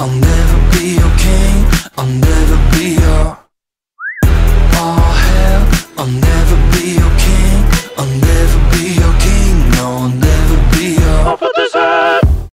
I'll never be your king, I'll never be your All hell, I'll never be your king.